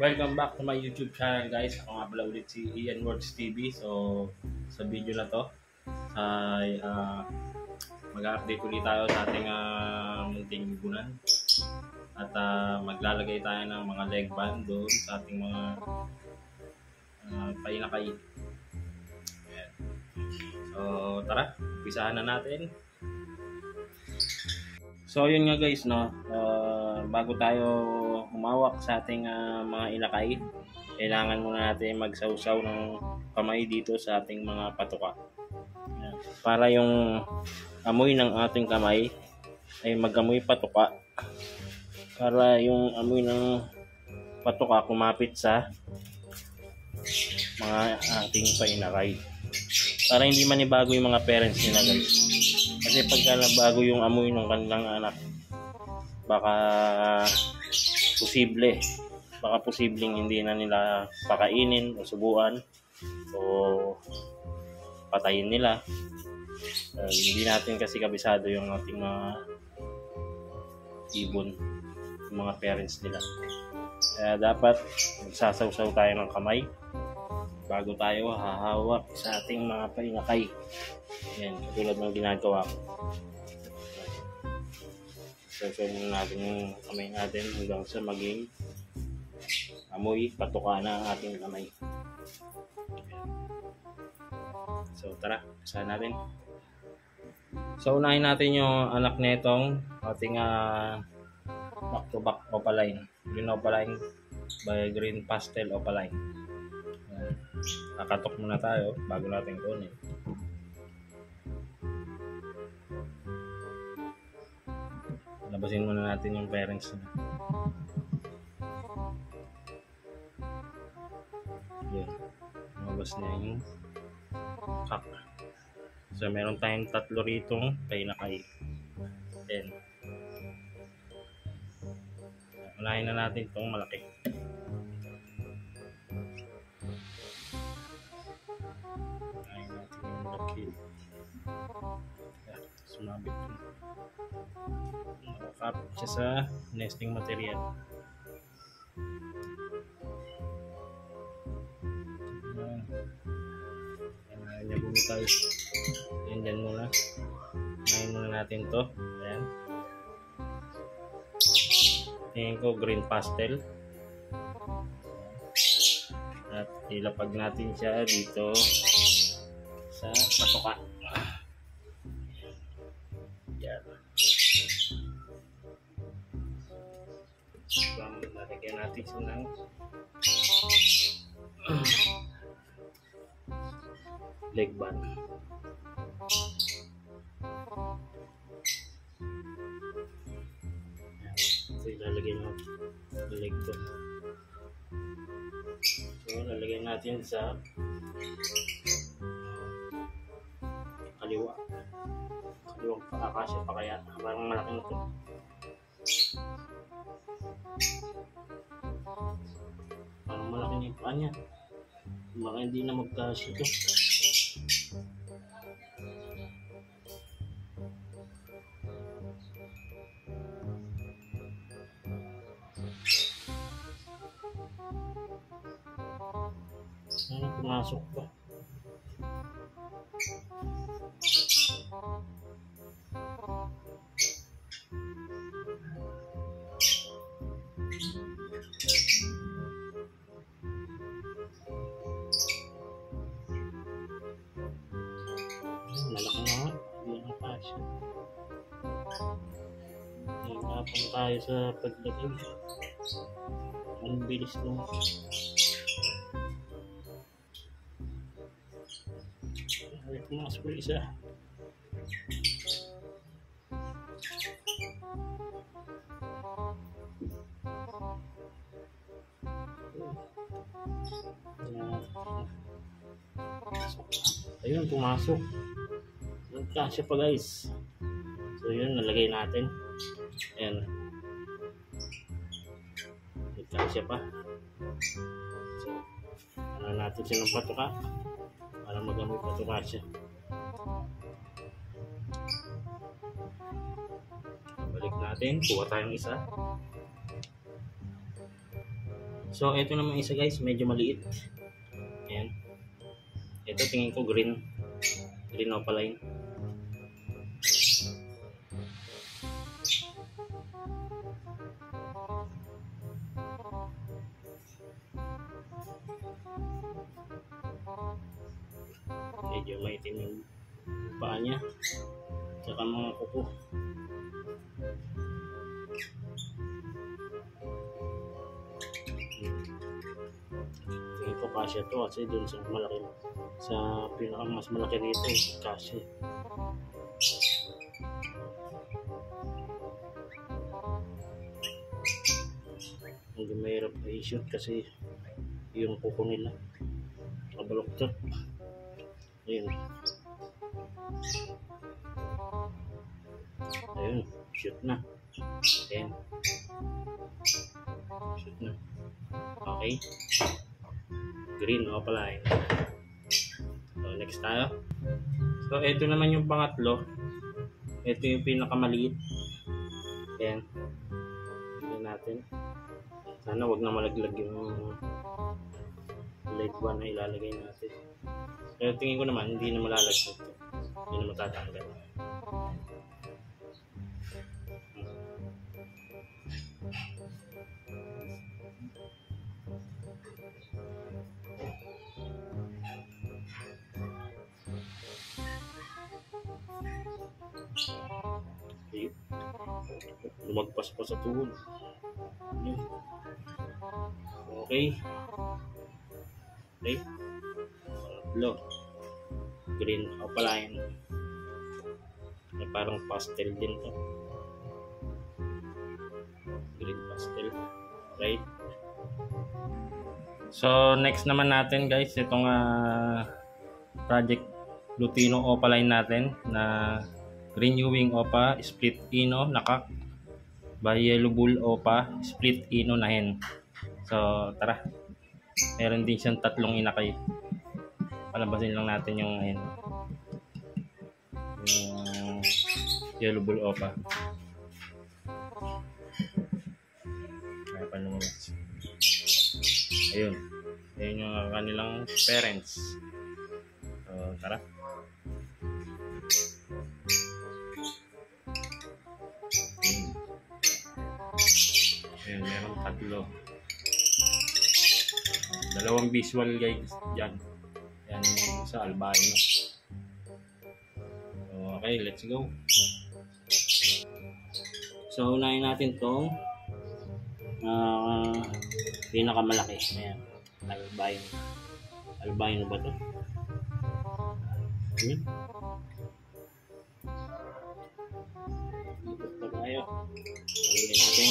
Welcome back to my YouTube channel guys. Ako nga pala ulit si Ian Words TV. So sa video na to ay uh, mag-update ulit tayo sa ating uh, munting libunan. At uh, maglalagay tayo ng mga leg band doon sa ating mga uh, painakay. Ayan. So tara, umpisahan na natin. So yun nga guys no, uh, bago tayo humawak sa ating uh, mga inakay, kailangan muna natin magsawsaw ng kamay dito sa ating mga patuka. Para yung amoy ng ating kamay ay magamoy patuka. Para yung amoy ng patuka kumapit sa mga ating painakay. Para hindi manibago yung mga parents nila guys. Kasi pagka nabago yung amoy ng kanilang anak, baka posible, baka posibleng hindi na nila pakainin o subuan o patayin nila. Uh, hindi natin kasi kabisado yung ating mga ibon, yung mga parents nila. Kaya dapat magsasawsaw tayo ng kamay bago tayo hahawak sa ating mga painakay. Yan, katulad ng ginagawa ko. Sasawin muna natin yung kamay natin hanggang sa maging amoy patuka na ang ating kamay. So tara, usahan natin. So unahin natin yung anak nitong ating uh, back to back opaline. Green opaline by green pastel opaline. Nakatok muna tayo bago natin kunin. Labasin muna natin yung parents niya. Yun. Lumabas na yung kak. So, meron tayong tatlo rito painakay. Then, unahin na natin itong malaki. Yung malaki. Sumabit ko nakakapit siya sa nesting material. Niya bumitaw. Ayan dyan muna. Ayan muna natin to. Ayan. Tingin ko green pastel. At ilapag natin siya dito sa patuka. Yan. So, lalagyan natin siya ng leg band. So, ilalagay mo leg band. So, lalagyan natin sa Kaliwang pakakasya pa kaya. Parang malaki na ito. Parang malaki na yung paa niya. Baka hindi na magkasya ito. Sana pumasok pa. Tayo sa paglagay. Ang bilis nung Ay, pumasok yung isa. Ayun, pumasok. Nagkasya pa guys. So yun, nalagay natin. Ayan. Nagkasya pa. So, ano natin siya ng patuka para magamoy patuka siya. Balik natin, kuha tayong isa. So, ito naman isa guys, medyo maliit. Ayan. Ito tingin ko green. Green opaline. Medyo maitim yung paa niya. Tsaka mga kuko. Tingin ko kasya to kasi dun sa malaki sa pinaka mas malaki rito kasya. Hindi mahirap i-shoot kasi yung kuko nila kabaluktot. Ayun. Ayun, shoot na. Ayan. Shoot na. Okay. Green o pala yun. So, next tayo. So, ito naman yung pangatlo. Ito yung pinakamaliit. Ayan. Ayan natin. Sana wag na malaglag yung leg 1 na ilalagay natin. Pero tingin ko naman, hindi na malalaglag ito. Hindi na matatanggal. Lumagpas pa sa tuhod. Okay. Okay. Tatlo. Green opaline. May parang pastel din to. Green pastel. Right? So, next naman natin guys, itong ah, project Lutino opaline natin na renewing opa, split ino, nakak by yellow bull opa, split ino na hen. So, tara. Meron din siyang tatlong inakay. Palabasin lang natin yung hen. Yung yellow bull opa. Ay, paano mo? Ayun. Ayun yung kanilang parents. So, tara. Dalawang visual guys dyan. Yan yung sa albino. So, okay, let's go. So, unahin natin tong uh, pinakamalaki. Ayan. Albino. Albino ba to? Hmm? Pa tayo. Lagyan natin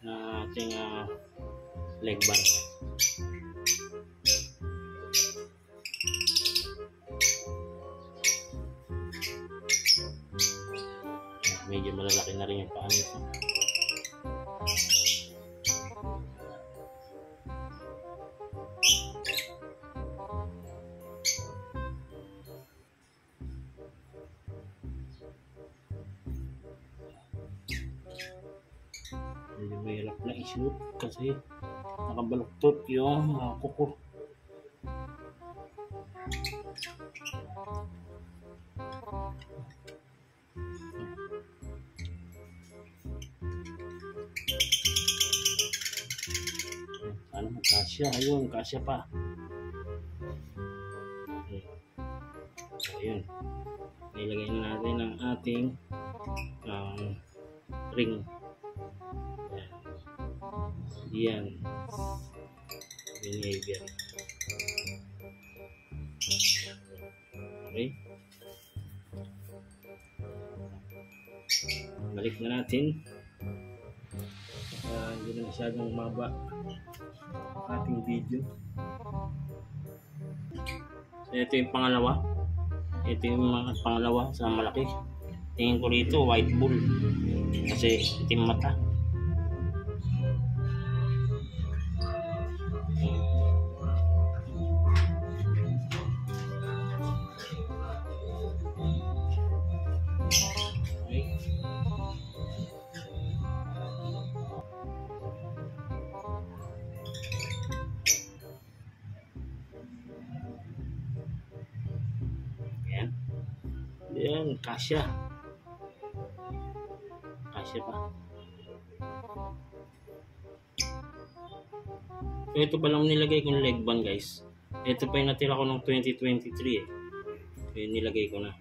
na ating ah, leg band. Medyo mahirap na i-shoot kasi nakabaluktot yung mga kuko. Ano, kasya. Ayun, kasya pa. Okay. Ayun. Nilagay na natin ang ating um, ring. Yan. Behavior. Okay. Balik na natin. Uh, hindi na masyadong maba ating video. So, ito yung pangalawa. Ito yung mga pangalawa sa malaki. Tingin ko rito, white bull. Kasi itim mata. Ayan, kasya. Kasya pa. So, ito pa lang nilagay kong leg band guys. Ito pa yung natira ko ng 2023 eh. So, nilagay ko na.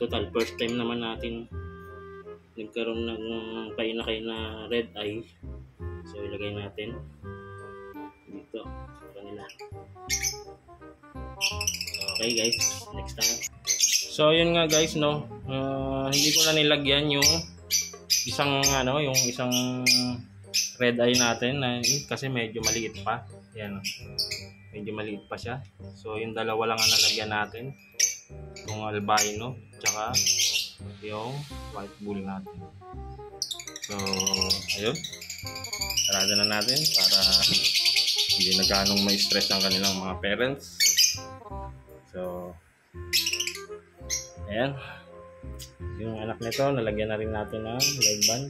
Total, first time naman natin nagkaroon ng painakay na red eye. So, ilagay natin dito sa kanila. Okay guys, next time. So, yun nga guys, no. Uh, hindi ko na nilagyan yung isang ano, yung isang red eye natin na kasi medyo maliit pa. Yan. Medyo maliit pa siya. So yung dalawa lang ang nalagyan natin. Yung albino tsaka yung white bull natin. So ayun. Sarada na natin para hindi na ganong may stress ang kanilang mga parents. So ayan. Yung anak nito, nalagyan na rin natin ng leg band.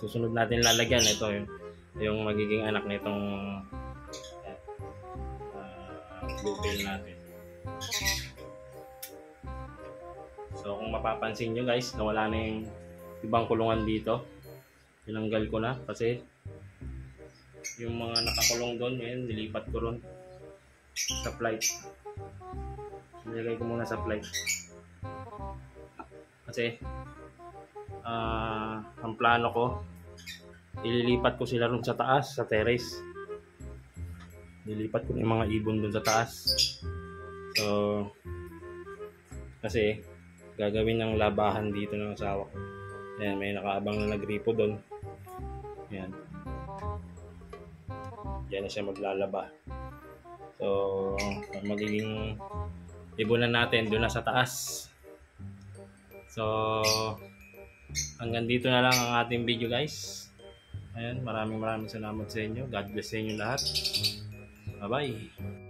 Susunod natin lalagyan ito yung, yung magiging anak nitong uh, blue natin. So kung mapapansin nyo guys nawala na yung ibang kulungan dito. Tinanggal ko na kasi yung mga nakakulong doon yun nilipat ko ron sa flight nilagay ko muna sa flight kasi uh, ang plano ko ililipat ko sila ron sa taas, sa terrace. Nilipat ko yung mga ibon dun sa taas. So, kasi, gagawin ng labahan dito ng asawa ko. Ayan, may nakaabang na nagripo doon. Ayan. Diyan na siya maglalaba. So, magiging ibunan natin doon na sa taas. So, hanggang dito na lang ang ating video guys. Ayan, maraming maraming salamat sa inyo. God bless sa inyo lahat. Bye-bye.